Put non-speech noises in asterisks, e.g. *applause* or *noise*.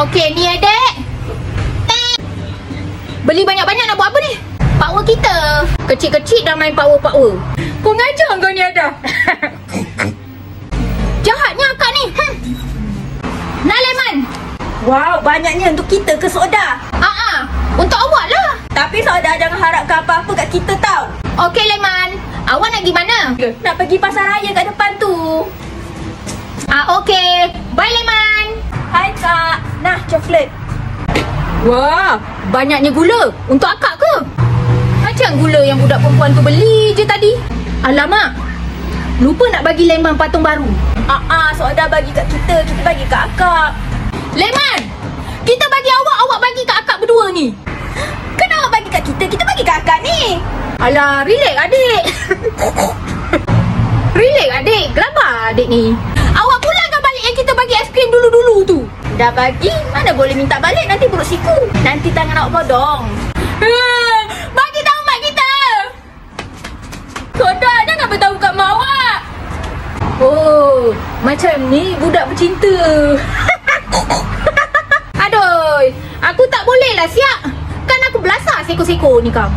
Okey, ni adik. Beli banyak-banyak nak buat apa ni? Power kita. Kecil-kecil dah main power-power. Kau ngajar kau ni ada. *laughs* Jahatnya akak ni. Hmm. Nak lemon? Wow, banyaknya untuk kita ke Soda? Ah, ah. Untuk awak lah. Tapi Soda jangan harapkan apa-apa kat kita tau. Okey, lemon. Awak nak pergi mana? Nak pergi pasar raya kat depan tu. Ah, okey. Bye, lemon. Hai Kak. Nah, coklat. Wah, banyaknya gula. Untuk akak ke? Macam gula yang budak perempuan tu beli je tadi. Alamak. Lupa nak bagi lemon patung baru. Ah, ah, Soda bagi kat kita. Kita bagi kat akak. Lemon! Kita bagi awak, awak bagi kat akak berdua ni. Kenapa bagi kat kita? Kita bagi kat akak ni. Alah, relax adik. *laughs* relax adik. Gelabah adik ni. Awak pulangkan balik yang kita bagi aiskrim dulu-dulu tu. Dah bagi, mana boleh minta balik nanti buruk siku. Nanti tangan awak bodong. Ah, Bagi tahu mak kita. Soda jangan beritahu kat mak awak. Oh, macam ni budak bercinta. *laughs* Aduh, aku tak boleh lah siap. Kan aku belasah seko-seko ni kau.